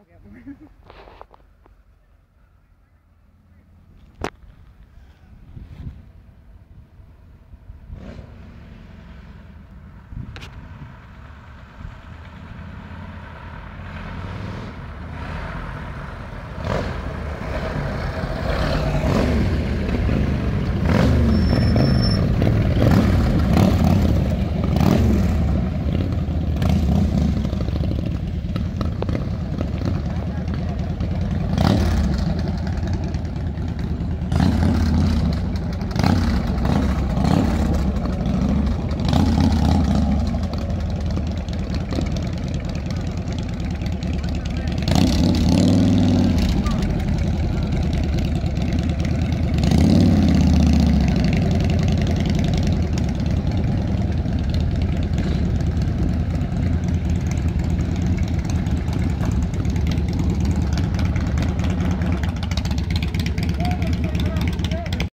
I'll get one.